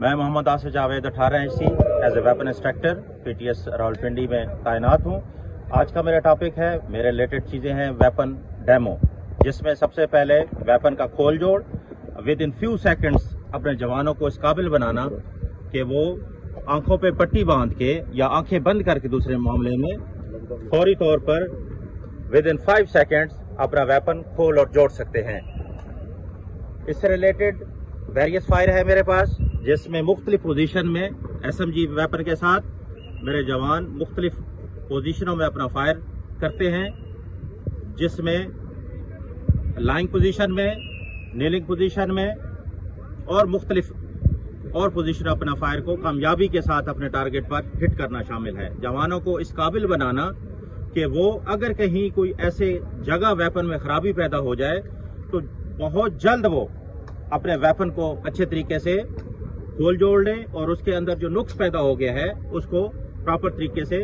मैं मोहम्मद आसिफ जावेद अठारह C as a weapon instructor PTS Rawalpindi में तैनात हूँ। आज का मेरा टॉपिक है, मेरे रिलेटेड चीज़ें हैं वेपन डेमो जिसमें सबसे पहले वेपन का खोल जोड़ विद इन फ्यू सेकंड्स अपने जवानों को इस काबिल बनाना कि वो आँखों पे पट्टी बाँध के या आँखें बंद करके दूसरे मामले में फौरी तौर पर विद इन फाइव सेकेंड्स अपना वेपन खोल और जोड़ सकते हैं। इससे रिलेटेड वेरियस फायर है मेरे पास। जिसमें मुख्तलिफ़ पोजीशन में एस एम जी वेपन के साथ मेरे जवान मुख्तलिफ़ पोजीशनों में अपना फायर करते हैं, जिसमें लाइंग पोजीशन में नीलिंग पोजीशन में और मुख्तलिफ़ और पोजीशन अपना फायर को कामयाबी के साथ अपने टारगेट पर हिट करना शामिल है। जवानों को इस काबिल बनाना कि वो अगर कहीं कोई ऐसे जगह वेपन में खराबी पैदा हो जाए तो बहुत जल्द वो अपने वेपन को अच्छे तरीके से खोल जोड़ लें और उसके अंदर जो नुक्स पैदा हो गया है उसको प्रॉपर तरीके से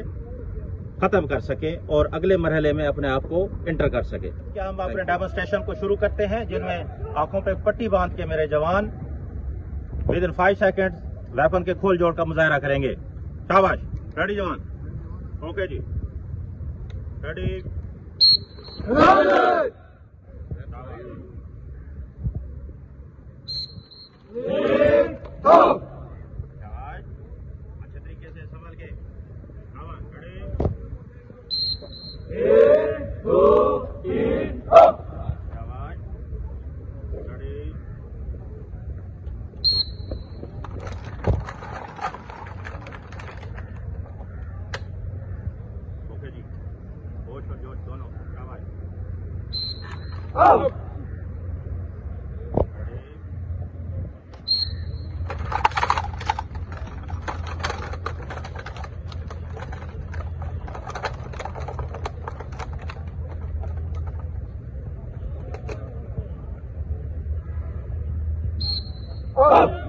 खत्म कर सके और अगले मरहले में अपने आप को एंटर कर सके। क्या हम अपने डेमोस्ट्रेशन को शुरू करते हैं जिनमें आँखों पे पट्टी बाँध के मेरे जवान within five second weapon के खोल जोड़ का मुजाहरा करेंगे। शाबाश। रेडी जवान? ओके जी। रेडी अच्छे तरीके से संभल के शाबाश रेडी शाबाश रेडी ओके जी। होश Up!